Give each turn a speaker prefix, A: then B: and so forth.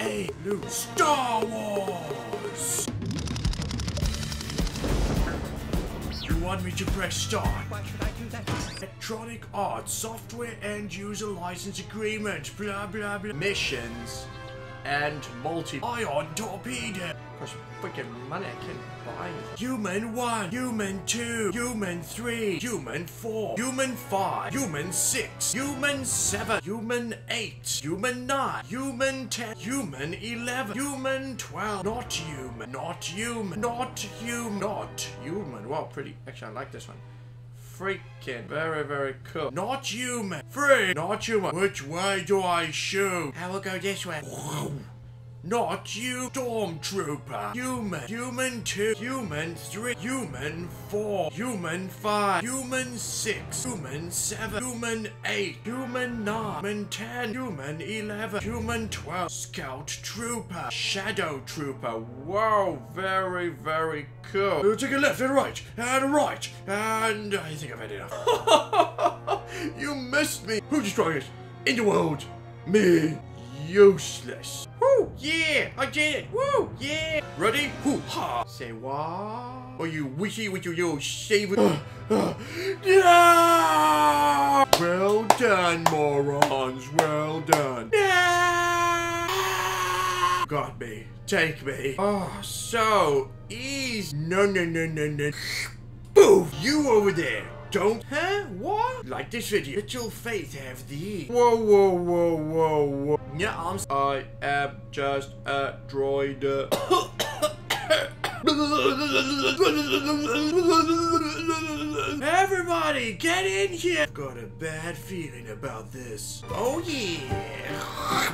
A: A. new Star Wars! You want me to press start?
B: Why should I do that?
A: Electronic Arts Software End User License Agreement, blah blah blah. Missions and multi ion torpedo.
C: Cost freaking money I can't buy.
A: Human 1, Human 2, Human 3, Human 4, Human 5, Human 6, Human 7, Human 8, Human 9, Human 10, Human 11, Human 12, not human, not human, not human, not human. Wow, pretty. Actually, I like this one. Freaking very, very cool. Not human. Free. Not human. Which way do I shoot? I will go this way. Not you, Stormtrooper. Human. Human 2. Human 3. Human 4. Human 5. Human 6. Human 7. Human 8. Human 9. Human 10. Human 11. Human 12. Scout Trooper. Shadow Trooper. Wow, very, very cool. Uh, take a left and right. And right. And I think I've had enough. you missed me. Who's the strongest in the world? Me. Useless. Yeah, I did it. Woo, yeah. Ready? Woo, ha. Say what? Are you wishy with your little shaver? yeah! Well done, morons. Well done. Got me. Take me. Oh, so easy. No, no, no, no, no. Boof! You over there. Don't, huh? What? Like this video. Little faith have thee. Whoa, whoa, whoa, whoa, whoa. Yeah, I'm. I am just a droid. Everybody, get in here! Got a bad feeling about this. Oh yeah!